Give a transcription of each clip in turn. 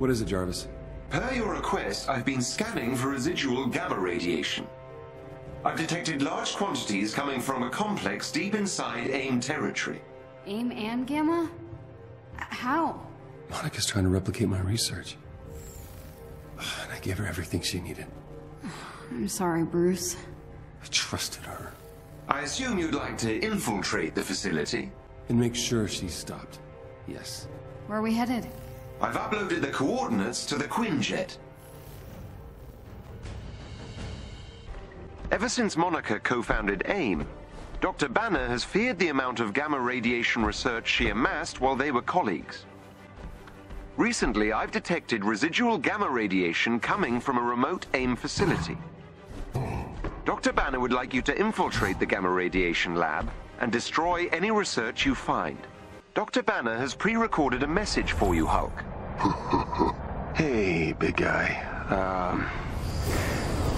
What is it, Jarvis? Per your request, I've been scanning for residual gamma radiation. I've detected large quantities coming from a complex deep inside AIM territory. AIM and Gamma? How? Monica's trying to replicate my research. And I gave her everything she needed. I'm sorry, Bruce. I trusted her. I assume you'd like to infiltrate the facility? And make sure she's stopped. Yes. Where are we headed? I've uploaded the coordinates to the Quinjet. Ever since Monica co-founded AIM, Dr. Banner has feared the amount of gamma radiation research she amassed while they were colleagues. Recently, I've detected residual gamma radiation coming from a remote AIM facility. Dr. Banner would like you to infiltrate the gamma radiation lab and destroy any research you find. Dr. Banner has pre-recorded a message for you, Hulk. hey, big guy. Um,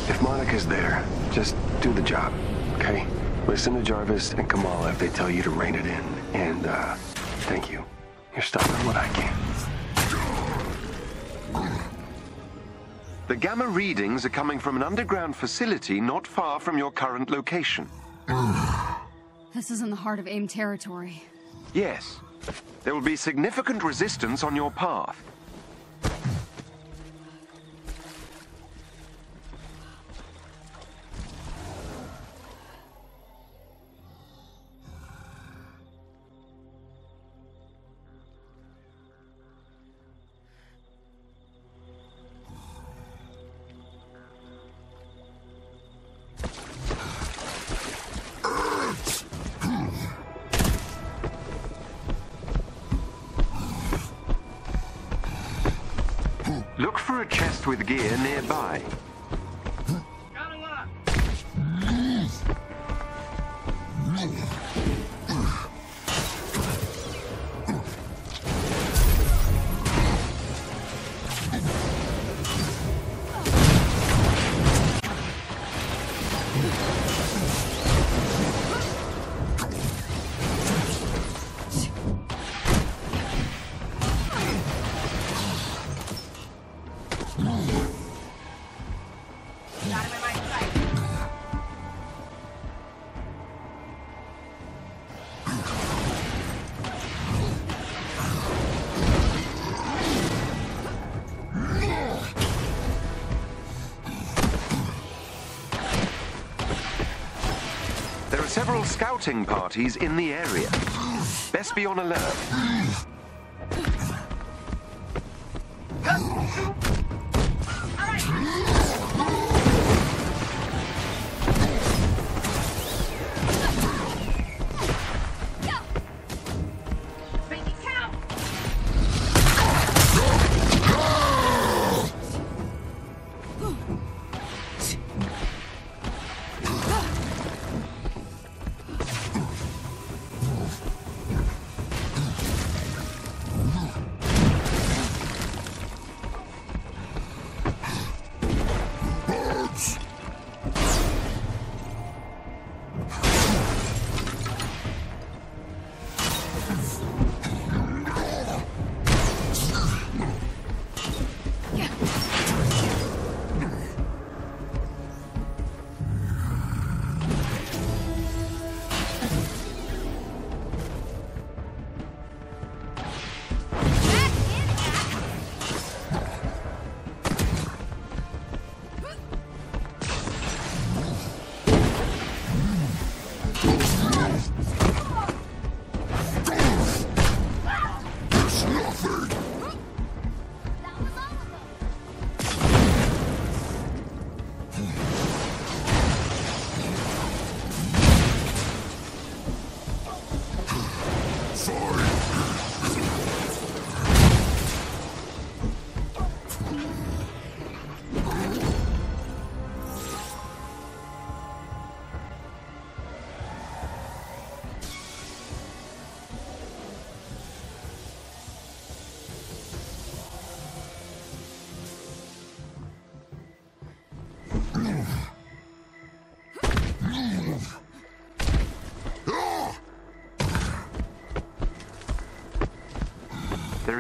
if Monica's there, just do the job, okay? Listen to Jarvis and Kamala if they tell you to rein it in. And, uh, thank you. You're stopping what I can. The gamma readings are coming from an underground facility not far from your current location. This is in the heart of AIM territory. Yes. There will be significant resistance on your path. Scouting parties in the area. Best be on alert.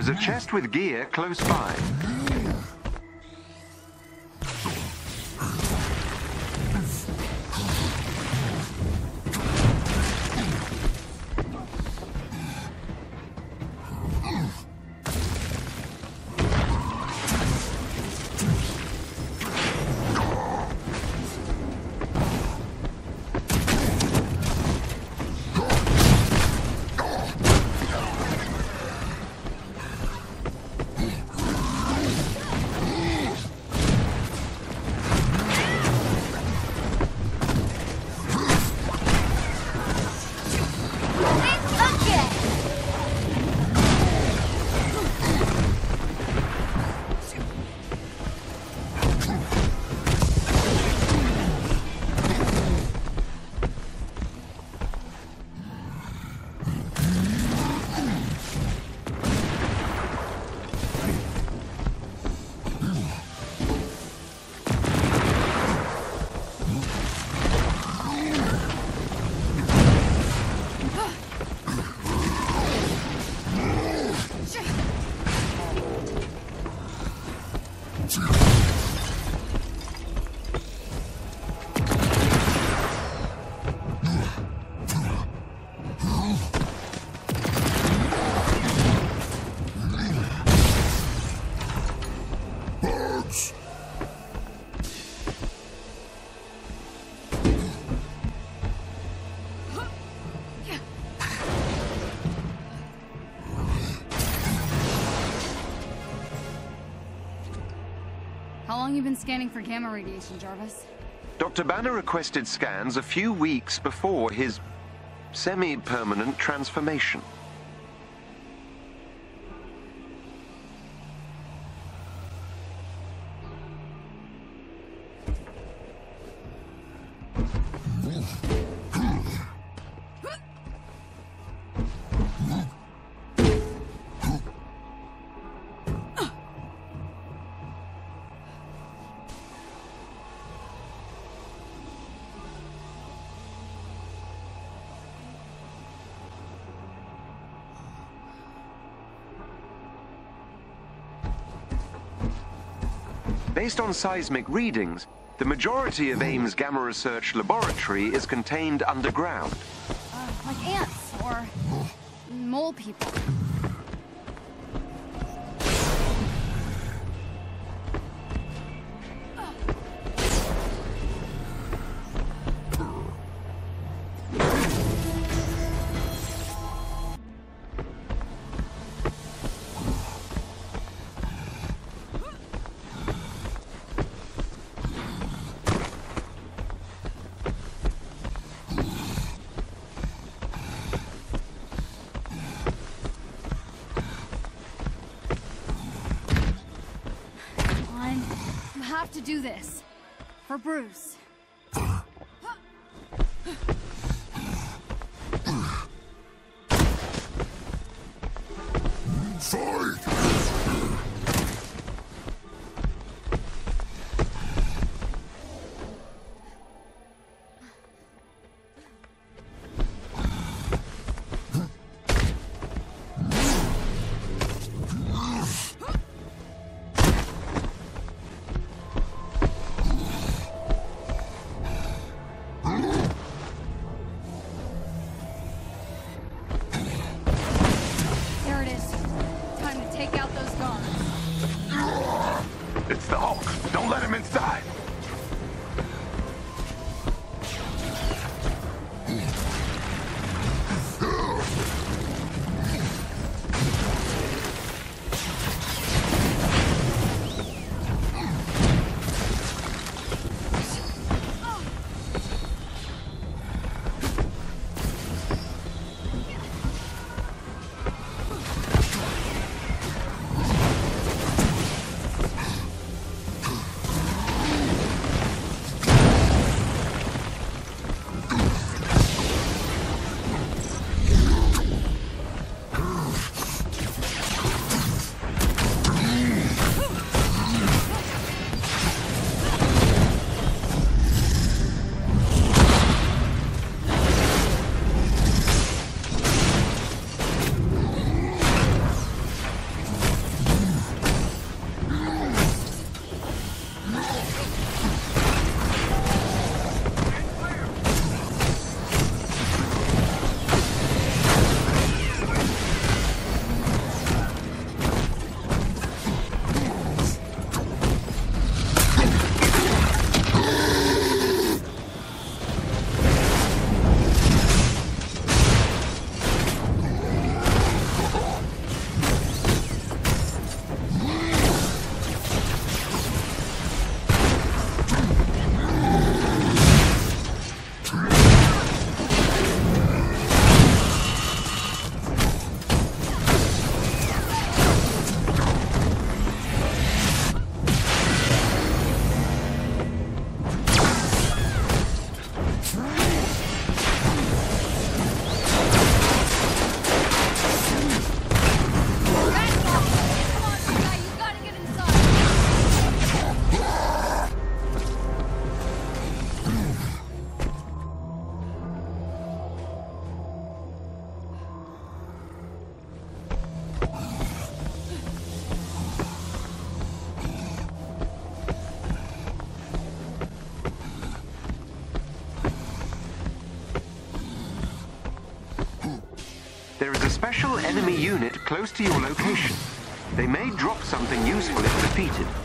Is a chest with gear close by. You been scanning for gamma radiation, Jarvis? Dr. Banner requested scans a few weeks before his semi-permanent transformation. Based on seismic readings, the majority of AIM's Gamma Research Laboratory is contained underground. Uh, like ants or mole people. Have to do this. For Bruce. Enemy unit close to your location. They may drop something useful if defeated.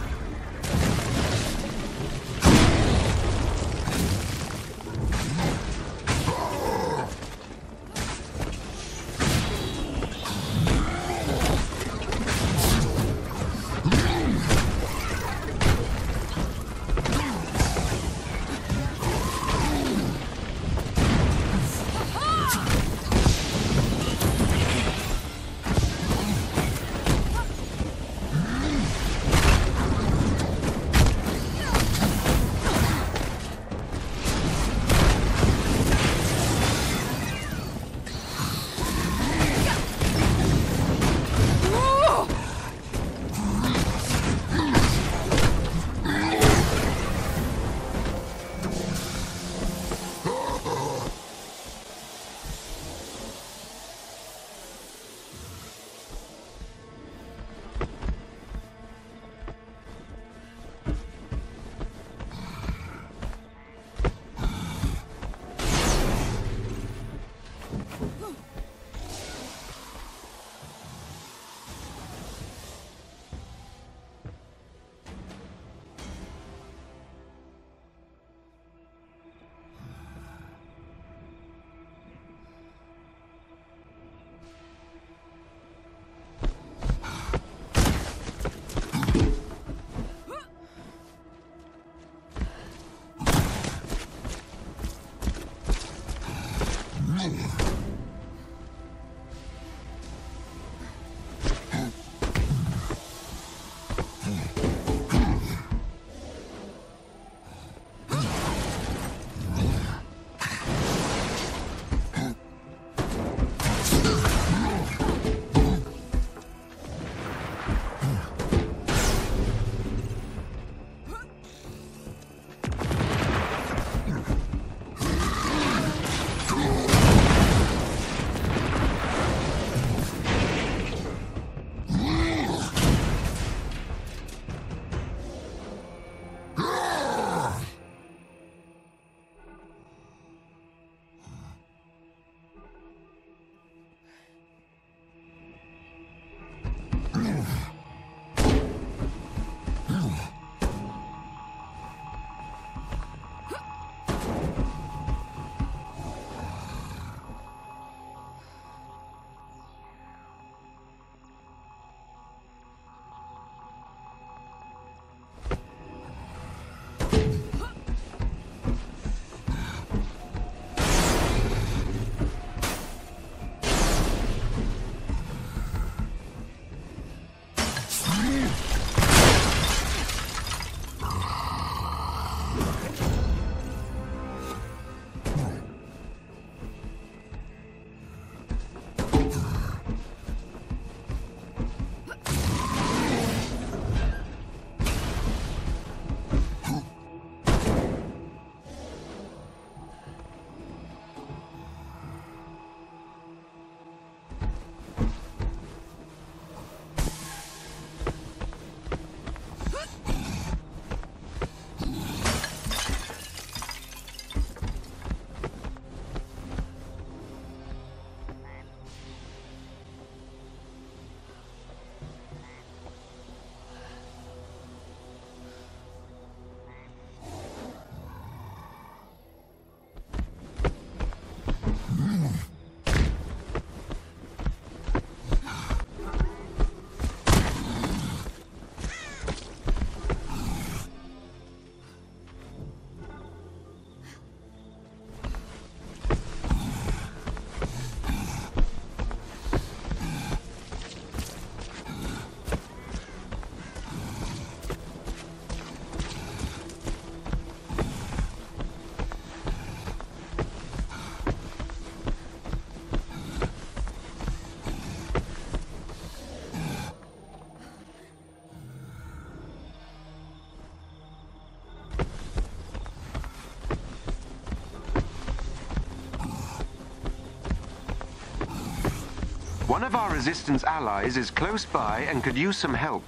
One of our resistance allies is close by and could use some help.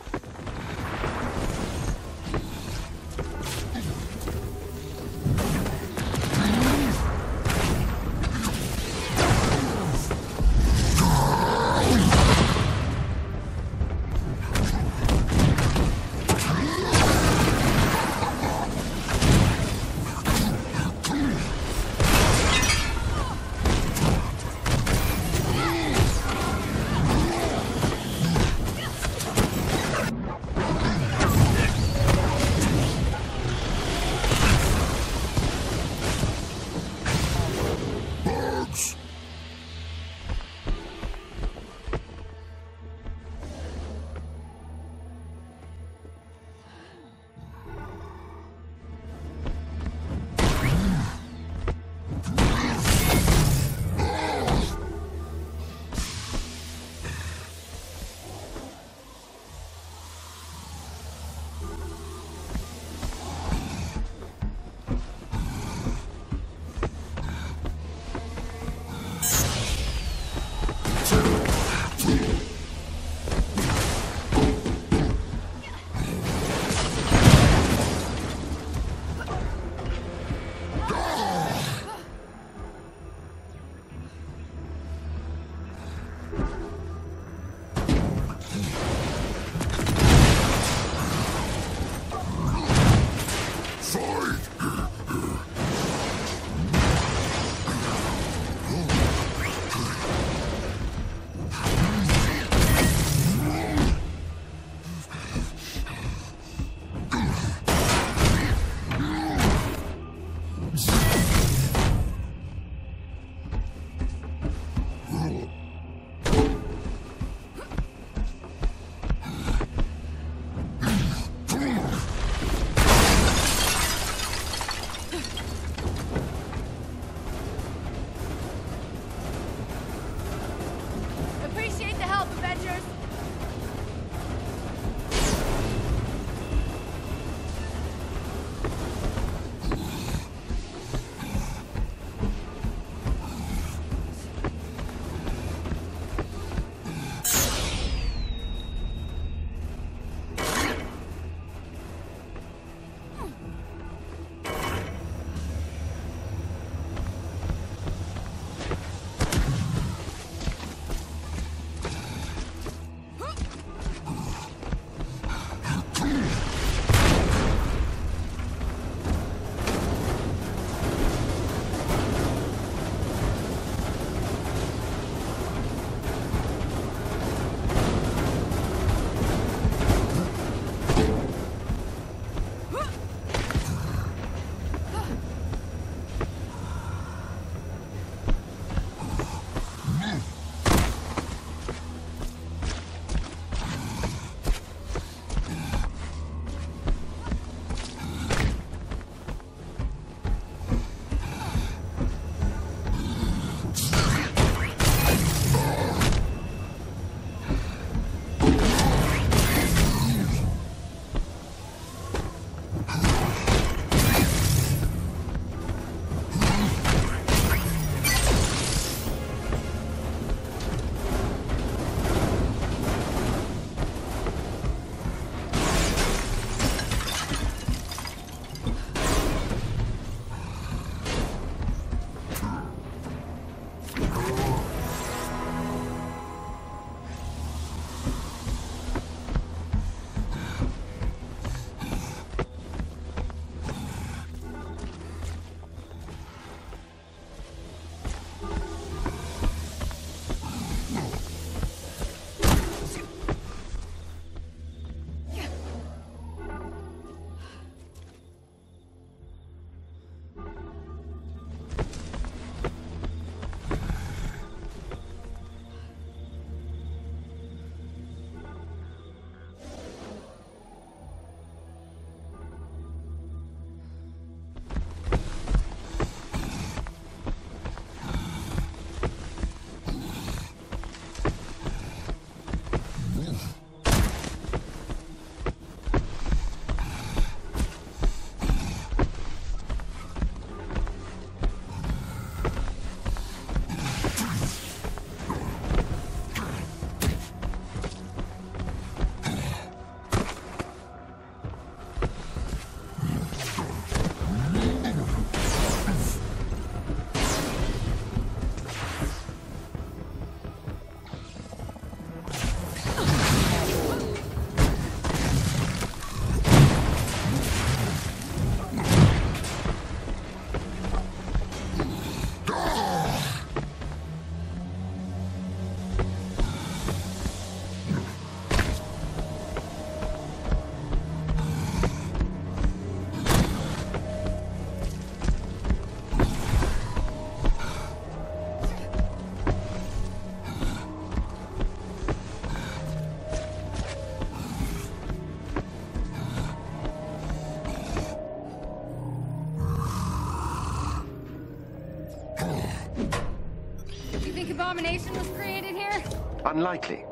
Abomination was created here? Unlikely.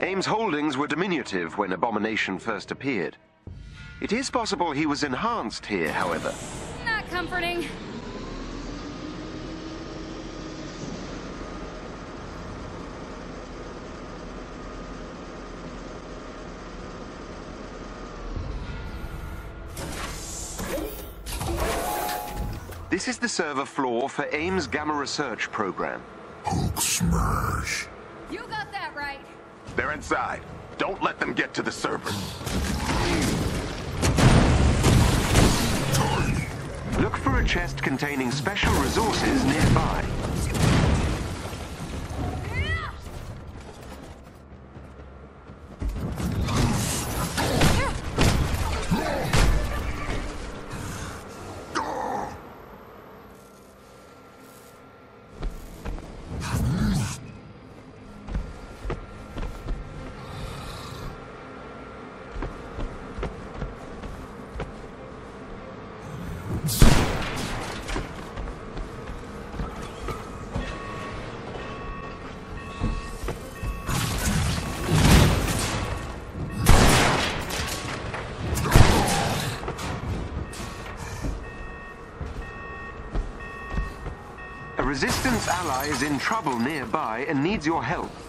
AIM's holdings were diminutive when Abomination first appeared. It is possible he was enhanced here, however. Not comforting. This is the server floor for AIM's Gamma Research program. Hulk smash. You got that right. They're inside. Don't let them get to the server. Look for a chest containing special resources nearby. Is in trouble nearby and needs your help.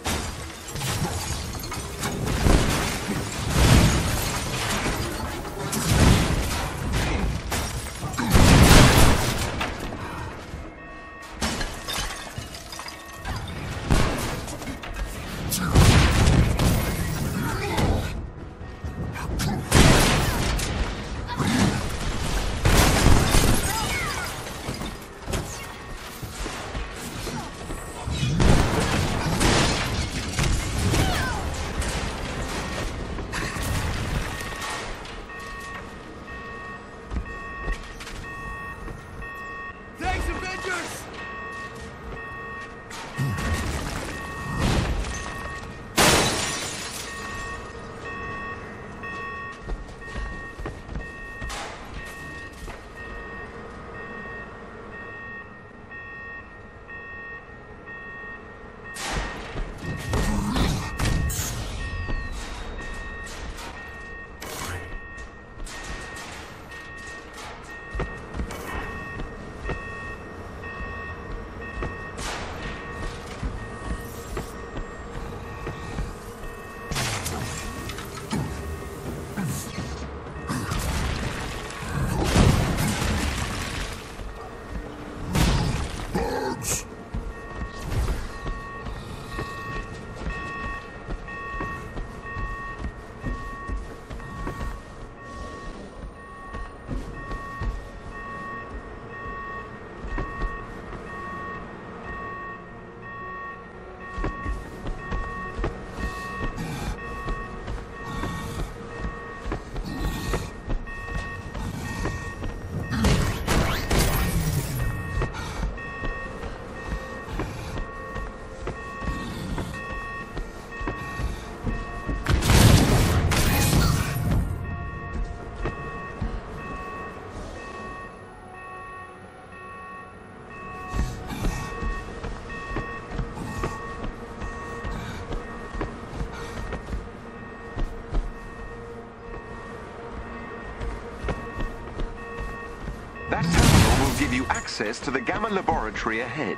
Give you access to the Gamma laboratory ahead.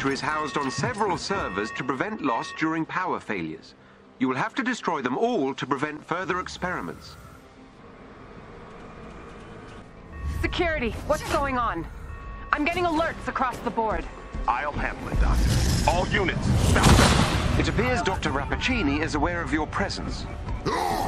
Data is housed on several servers to prevent loss during power failures. You will have to destroy them all to prevent further experiments. Security, what's going on? I'm getting alerts across the board. I'll handle it, Doctor. All units, stop. It appears Dr. Rappaccini is aware of your presence.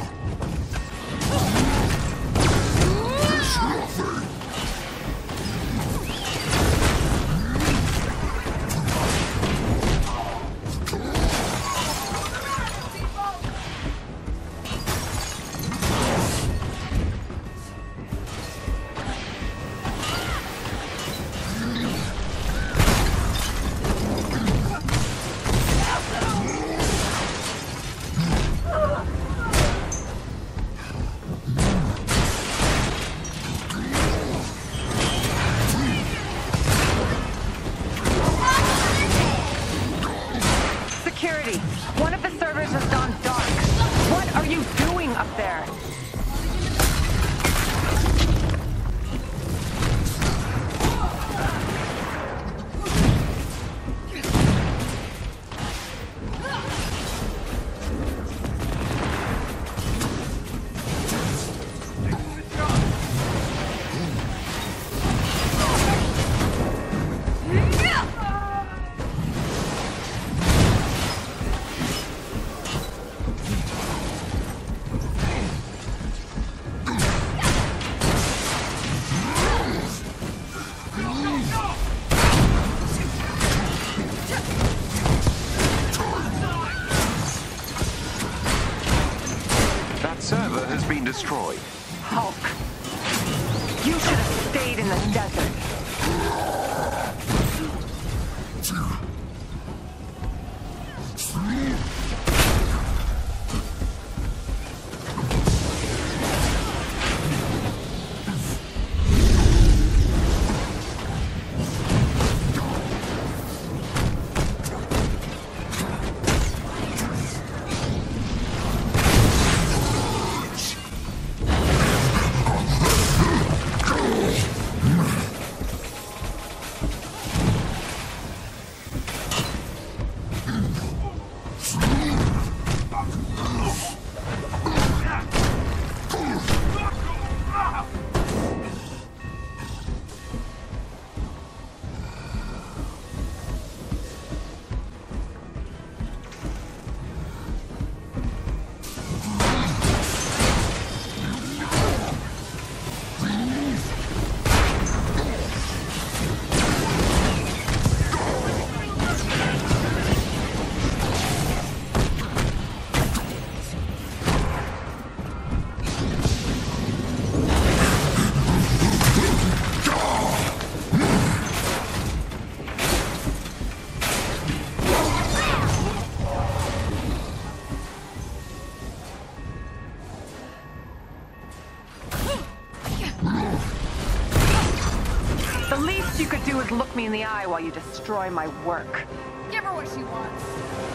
me in the eye while you destroy my work. Give her what she wants.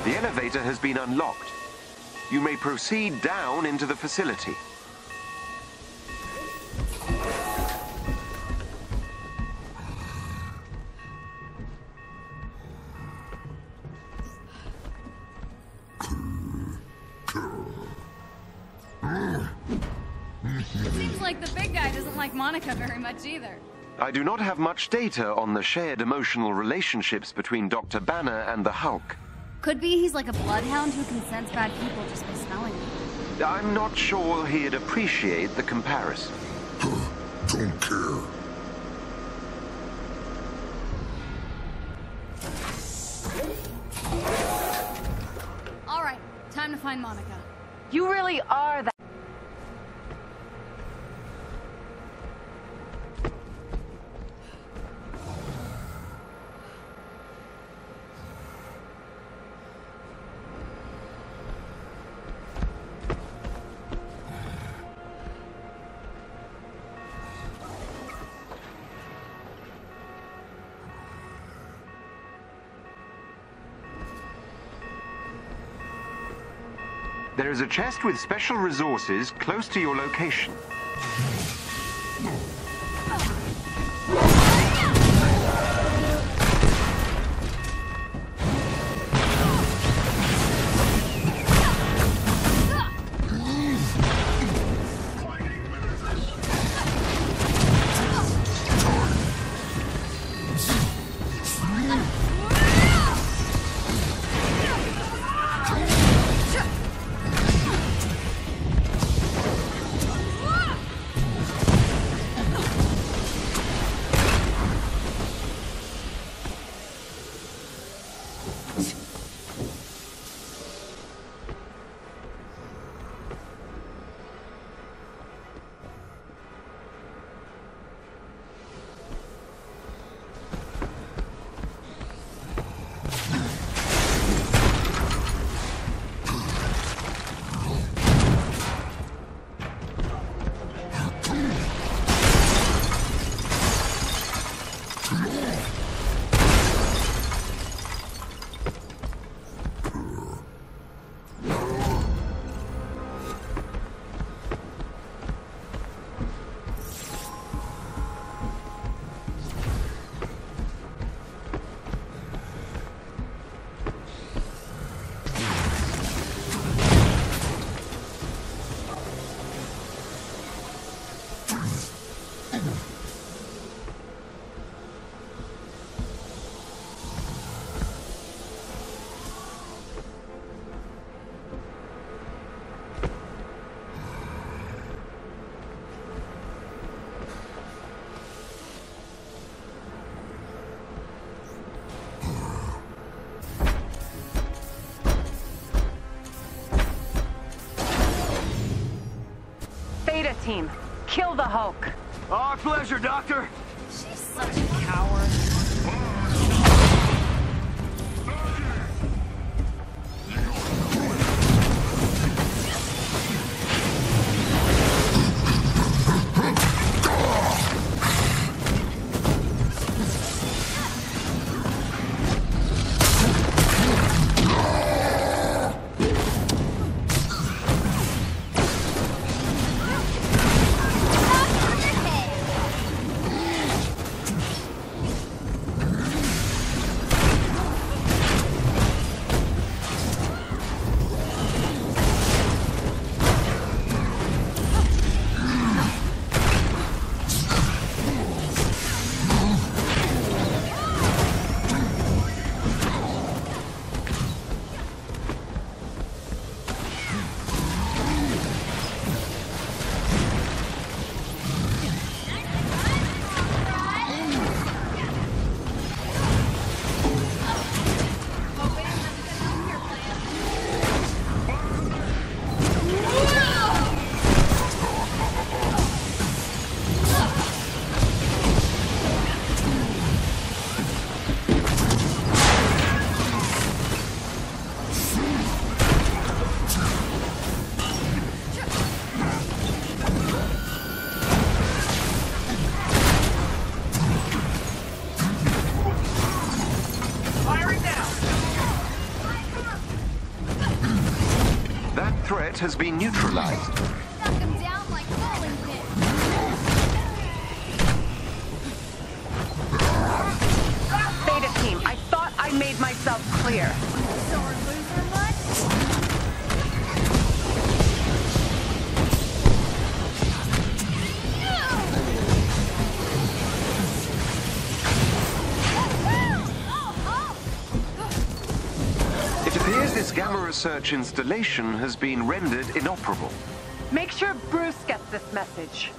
The elevator has been unlocked. You may proceed down into the facility. I do not have much data on the shared emotional relationships between Dr. Banner and the Hulk. Could be he's like a bloodhound who can sense bad people just by smelling them. I'm not sure he'd appreciate the comparison. Don't care. All right, time to find Monica. You really are that. There is a chest with special resources close to your location. The Hulk. Our pleasure, Doctor. Has been neutralized. This Gamma Research installation has been rendered inoperable. Make sure Bruce gets this message.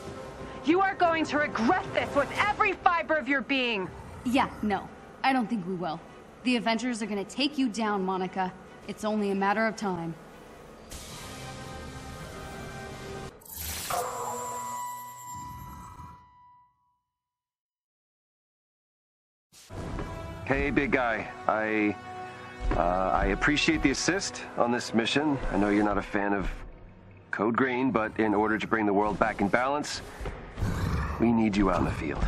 You are going to regret this with every fiber of your being. Yeah, no. I don't think we will. The Avengers are gonna take you down, Monica. It's only a matter of time. Hey, big guy. I uh, I appreciate the assist on this mission. I know you're not a fan of Code Green, but in order to bring the world back in balance, we need you out in the field.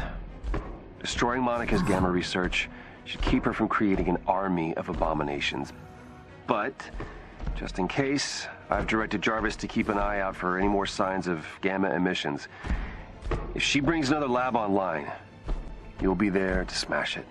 Destroying Monica's gamma research should keep her from creating an army of abominations. But, just in case, I've directed Jarvis to keep an eye out for any more signs of gamma emissions. If she brings another lab online, you'll be there to smash it.